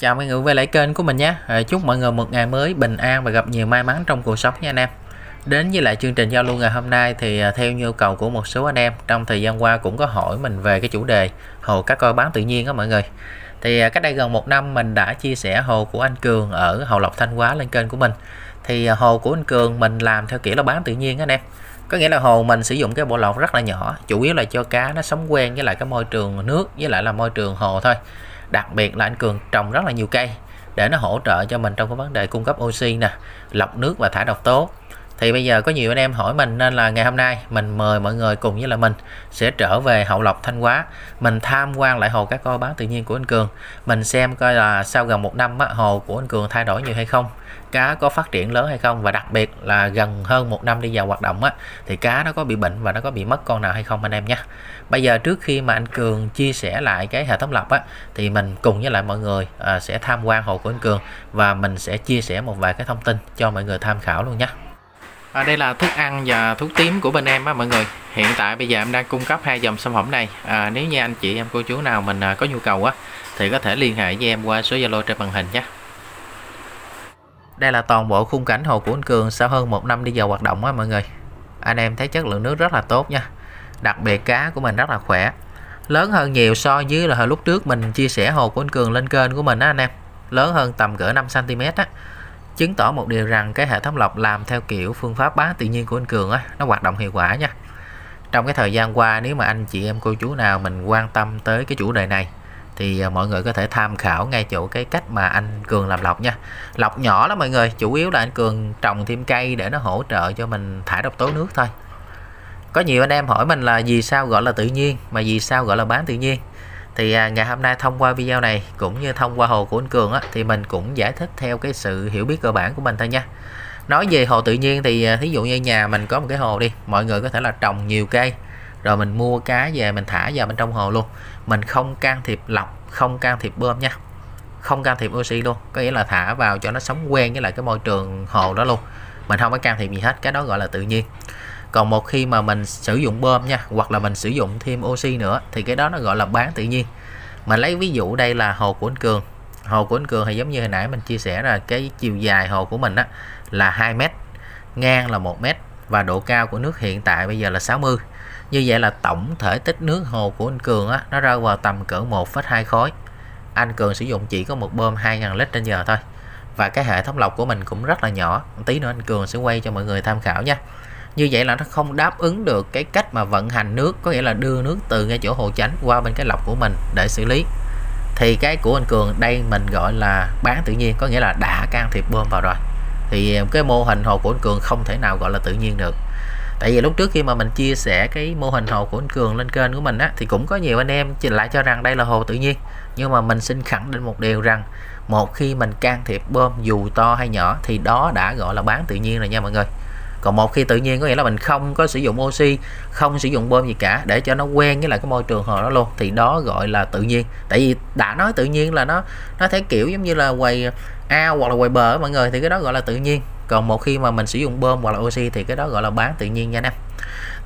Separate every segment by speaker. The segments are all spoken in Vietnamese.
Speaker 1: Chào mọi người quay lại kênh của mình nhé. Ờ, chúc mọi người một ngày mới bình an và gặp nhiều may mắn trong cuộc sống nha anh em. Đến với lại chương trình giao lưu ngày hôm nay thì ờ, theo nhu cầu của một số anh em, Trong thời gian qua cũng có hỏi mình về cái chủ đề hồ cá coi bán tự nhiên đó mọi người. Thì ờ, cách đây gần một năm mình đã chia sẻ hồ của anh Cường ở Hậu Lộc Thanh Hóa lên kênh của mình. Thì hồ của anh Cường mình làm theo kiểu là bán tự nhiên anh em. Có nghĩa là hồ mình sử dụng cái bộ lọc rất là nhỏ, chủ yếu là cho cá nó sống quen với lại cái môi trường nước với lại là môi trường hồ thôi đặc biệt là anh Cường trồng rất là nhiều cây để nó hỗ trợ cho mình trong cái vấn đề cung cấp oxy nè lọc nước và thải độc tố. Thì bây giờ có nhiều anh em hỏi mình nên là ngày hôm nay mình mời mọi người cùng với là mình sẽ trở về hậu lộc thanh hóa. Mình tham quan lại hồ cá coi bán tự nhiên của anh cường. Mình xem coi là sau gần một năm á, hồ của anh cường thay đổi nhiều hay không cá có phát triển lớn hay không và đặc biệt là gần hơn một năm đi vào hoạt động á thì cá nó có bị bệnh và nó có bị mất con nào hay không anh em nhé bây giờ trước khi mà anh cường chia sẻ lại cái hệ thống lọc á thì mình cùng với lại mọi người à, sẽ tham quan hồ của anh cường và mình sẽ chia sẻ một vài cái thông tin cho mọi người tham khảo luôn nhé à, đây là thức ăn và thuốc tím của bên em á mọi người. Hiện tại bây giờ em đang cung cấp hai dòng sản phẩm này. À, nếu như anh chị em cô chú nào mình à, có nhu cầu á thì có thể liên hệ với em qua số zalo trên màn hình nhé đây là toàn bộ khung cảnh hồ của anh Cường sau hơn một năm đi vào hoạt động á mọi người. Anh em thấy chất lượng nước rất là tốt nha. Đặc biệt cá của mình rất là khỏe. Lớn hơn nhiều so với là hồi lúc trước mình chia sẻ hồ của anh Cường lên kênh của mình á anh em. Lớn hơn tầm cỡ 5 cm á. Chứng tỏ một điều rằng cái hệ thống lọc làm theo kiểu phương pháp bán tự nhiên của anh Cường á, nó hoạt động hiệu quả nha. Trong cái thời gian qua, nếu mà anh chị em cô chú nào mình quan tâm tới cái chủ đề này thì à, mọi người có thể tham khảo ngay chỗ cái cách mà anh Cường làm lọc nha. Lọc nhỏ lắm mọi người chủ yếu là anh Cường trồng thêm cây để nó hỗ trợ cho mình thải độc tố nước thôi. Có nhiều anh em hỏi mình là vì sao gọi là tự nhiên mà vì sao gọi là bán tự nhiên? Thì à, ngày hôm nay thông qua video này cũng như thông qua hồ của anh Cường á, thì mình cũng giải thích theo cái sự hiểu biết cơ bản của mình thôi nha. Nói về hồ tự nhiên thì à, thí dụ như nhà mình có một cái hồ đi mọi người có thể là trồng nhiều cây rồi mình mua cá về mình thả vào bên trong hồ luôn. Mình không can thiệp lọc, không can thiệp bơm nha. Không can thiệp oxy luôn. Có nghĩa là thả vào cho nó sống quen với lại cái môi trường hồ đó luôn. Mình không có can thiệp gì hết. Cái đó gọi là tự nhiên. Còn một khi mà mình sử dụng bơm nha, hoặc là mình sử dụng thêm oxy nữa, thì cái đó nó gọi là bán tự nhiên. Mà lấy ví dụ đây là hồ của anh Cường. Hồ của anh Cường thì giống như hồi nãy mình chia sẻ là cái chiều dài hồ của mình á, là 2 mét, ngang là 1 mét và độ cao của nước hiện tại bây giờ là 60 như vậy là tổng thể tích nước hồ của anh Cường á nó rơi vào tầm cỡ 1,2 khối. Anh Cường sử dụng chỉ có một bơm 2.000 lít trên giờ thôi. Và cái hệ thống lọc của mình cũng rất là nhỏ. Tí nữa anh Cường sẽ quay cho mọi người tham khảo nha. Như vậy là nó không đáp ứng được cái cách mà vận hành nước có nghĩa là đưa nước từ ngay chỗ hồ chánh qua bên cái lọc của mình để xử lý. Thì cái của anh Cường đây mình gọi là bán tự nhiên có nghĩa là đã can thiệp bơm vào rồi. Thì cái mô hình hồ của anh Cường không thể nào gọi là tự nhiên được tại vì lúc trước khi mà mình chia sẻ cái mô hình hồ của anh Cường lên kênh của mình á, thì cũng có nhiều anh em lại cho rằng đây là hồ tự nhiên. Nhưng mà mình xin khẳng định một điều rằng, một khi mình can thiệp bơm dù to hay nhỏ thì đó đã gọi là bán tự nhiên rồi nha mọi người. Còn một khi tự nhiên có nghĩa là mình không có sử dụng oxy, không sử dụng bơm gì cả để cho nó quen với lại cái môi trường hồ đó luôn, thì đó gọi là tự nhiên. Tại vì đã nói tự nhiên là nó nó thấy kiểu giống như là quầy ao hoặc là quầy bờ mọi người, thì cái đó gọi là tự nhiên còn một khi mà mình sử dụng bơm hoặc là oxy thì cái đó gọi là bán tự nhiên nha anh em.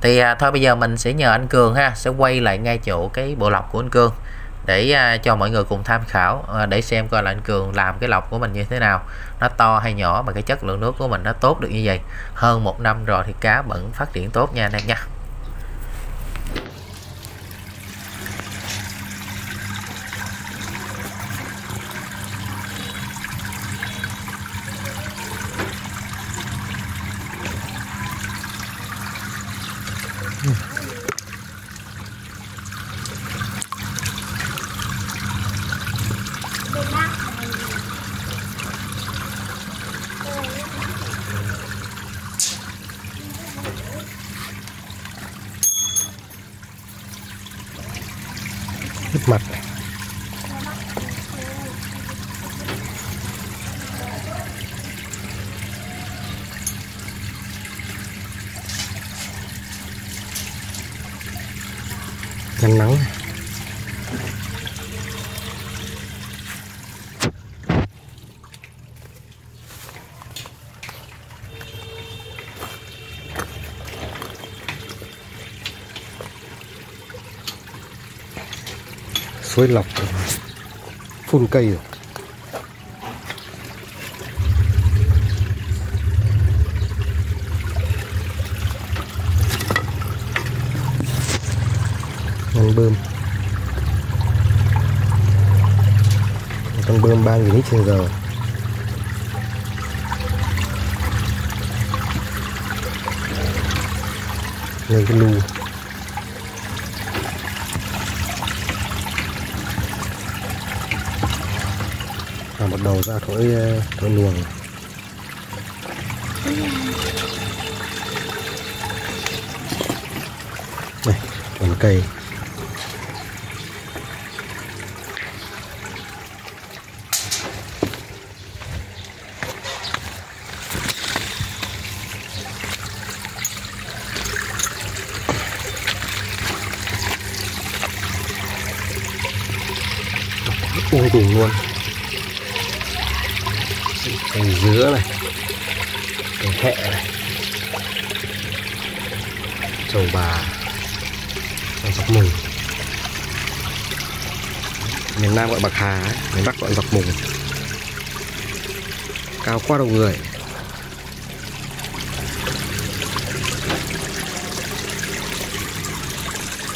Speaker 1: Thì à, thôi bây giờ mình sẽ nhờ anh Cường ha sẽ quay lại ngay chỗ cái bộ lọc của anh Cường để à, cho mọi người cùng tham khảo à, để xem coi là anh Cường làm cái lọc của mình như thế nào. Nó to hay nhỏ mà cái chất lượng nước của mình nó tốt được như vậy. Hơn một năm rồi thì cá vẫn phát triển tốt nha anh em nha.
Speaker 2: Hít mặt này. suối lọc phun cây rồi con bơm. Con bơm ba nghìn lít trên giờ. Lên cái lưu bắt đầu ra thổi ờ, thổi luồng. Này còn cây. Ung tùm luôn cây dứa này. Cây hẹ này. Trầu bà. Và dọc mùng. Miền Nam gọi bạc hà ấy, miền Bắc gọi dọc mùng. Cao qua đầu người.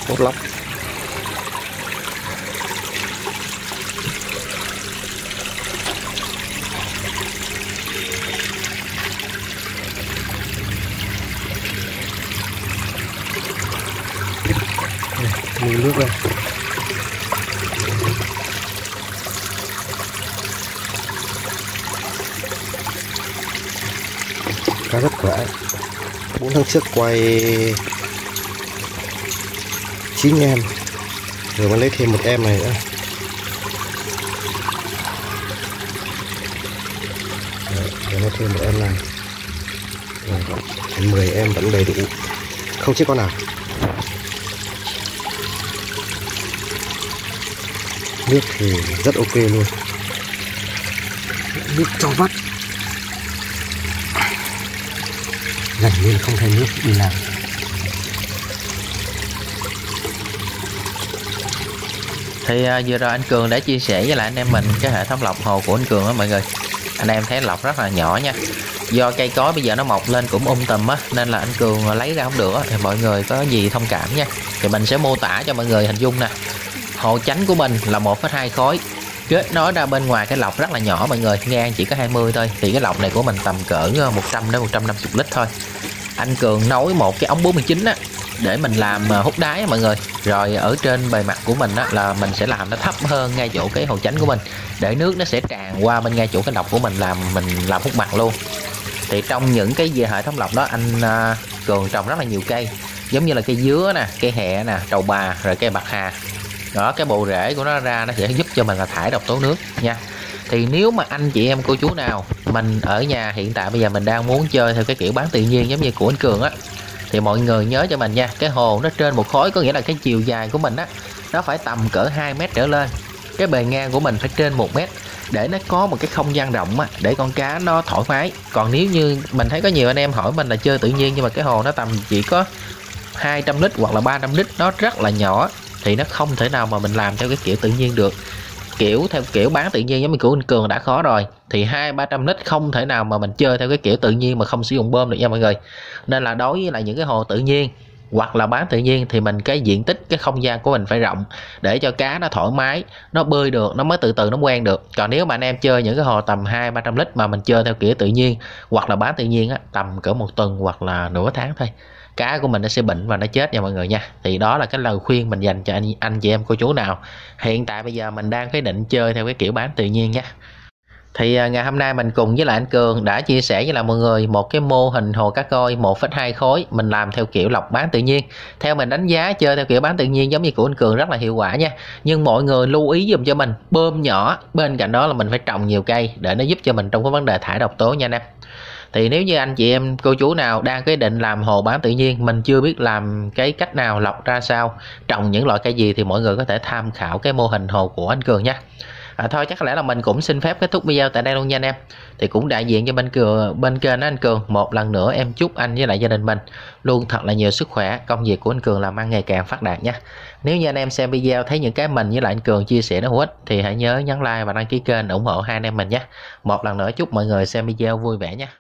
Speaker 2: Cốt lóc Mua nước lên Cá rất khỏe 4 tháng trước quay 9 em. Rồi mới lấy thêm một em này nữa. Đấy, Rồi lấy thêm một em này. Rồi, 10 em vẫn đầy đủ. Không chết con nào? Nước thì rất ok luôn. Nước cho vắt. Gần như là không thấy nước đi làm.
Speaker 1: Thì uh, vừa rồi anh Cường đã chia sẻ với lại anh em mình cái hệ thống lọc hồ của anh Cường á mọi người. Anh em thấy lọc rất là nhỏ nha. Do cây cối bây giờ nó mọc lên cũng um tùm á nên là anh Cường lấy ra không được á. Thì mọi người có gì thông cảm nha. Thì mình sẽ mô tả cho mọi người hình dung nè hồ chánh của mình là 1,2 khối. Kết nối ra bên ngoài cái lọc rất là nhỏ mọi người. Ngang chỉ có 20 thôi. Thì cái lọc này của mình tầm cỡ ờ, 100 đến 150 lít thôi. Anh Cường nối một cái ống 49 á để mình làm ờ, hút đáy mọi người. Rồi ở trên bề mặt của mình á là mình sẽ làm nó thấp hơn ngay chỗ cái hồ chánh của mình. Để nước nó sẽ tràn qua bên ngay chỗ cái lọc của mình làm mình làm hút mặt luôn. Thì trong những cái về hệ thống lọc đó anh ờ, Cường trồng rất là nhiều cây. Giống như là cây dứa nè cây hẹ nè trầu bà rồi cây bạc hà đó, cái bộ rễ của nó ra nó sẽ giúp cho mình là thải độc tố nước nha. Thì nếu mà anh chị em cô chú nào mình ở nhà hiện tại bây giờ mình đang muốn chơi theo cái kiểu bán tự nhiên giống như của anh Cường á, thì mọi người nhớ cho mình nha, cái hồ nó trên một khối có nghĩa là cái chiều dài của mình á, nó phải tầm cỡ 2 mét trở lên. Cái bề ngang của mình phải trên 1 mét để nó có một cái không gian rộng á, để con cá nó thoải mái. Còn nếu như mình thấy có nhiều anh em hỏi mình là chơi tự nhiên nhưng mà cái hồ nó tầm chỉ có 200 lít hoặc là 300 lít, nó rất là nhỏ thì nó không thể nào mà mình làm theo cái kiểu tự nhiên được. Kiểu theo, kiểu bán tự nhiên giống như của anh Cường đã khó rồi. Thì hai, ba trăm lít không thể nào mà mình chơi theo cái kiểu tự nhiên mà không sử dụng bơm được nha mọi người. Nên là đối với lại những cái hồ tự nhiên hoặc là bán tự nhiên thì mình cái diện tích, cái không gian của mình phải rộng để cho cá nó thoải mái, nó bơi được, nó mới từ từ nó quen được. Còn nếu mà anh em chơi những cái hồ tầm hai, ba trăm lít mà mình chơi theo kiểu tự nhiên hoặc là bán tự nhiên á, tầm cỡ một tuần hoặc là nửa tháng thôi cá của mình nó sẽ bệnh và nó chết nha mọi người nha. Thì đó là cái lời khuyên mình dành cho anh anh chị em cô chú nào. Hiện tại bây giờ mình đang quyết định chơi theo cái kiểu bán tự nhiên nha. Thì à, ngày hôm nay mình cùng với lại anh Cường đã chia sẻ với lại mọi người một cái mô hình hồ cá coi 1,2 khối. Mình làm theo kiểu lọc bán tự nhiên. Theo mình đánh giá chơi theo kiểu bán tự nhiên giống như của anh Cường rất là hiệu quả nha. Nhưng mọi người lưu ý dùm cho mình bơm nhỏ bên cạnh đó là mình phải trồng nhiều cây để nó giúp cho mình trong cái vấn đề thải độc tố nha anh em thì nếu như anh chị em cô chú nào đang cái định làm hồ bán tự nhiên mình chưa biết làm cái cách nào lọc ra sao trồng những loại cây gì thì mọi người có thể tham khảo cái mô hình hồ của anh Cường nha à, thôi chắc lẽ là mình cũng xin phép kết thúc video tại đây luôn nha anh em. Thì cũng đại diện cho bên cường bên kênh anh cường một lần nữa em chúc anh với lại gia đình mình luôn thật là nhiều sức khỏe công việc của anh cường làm ăn ngày càng phát đạt nha nếu như anh em xem video thấy những cái mình với lại anh cường chia sẻ nó hữu ích thì hãy nhớ nhấn like và đăng ký kênh ủng hộ hai anh em mình nhé. Một lần nữa chúc mọi người xem video vui vẻ nha